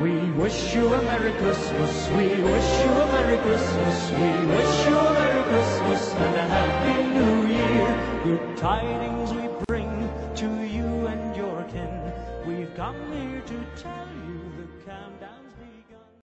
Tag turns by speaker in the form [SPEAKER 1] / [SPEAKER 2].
[SPEAKER 1] We wish you a Merry Christmas. We wish you a Merry Christmas. We wish you a Merry Christmas and a Happy New Year. Good tidings we bring to you and your kin. We've come here to tell you.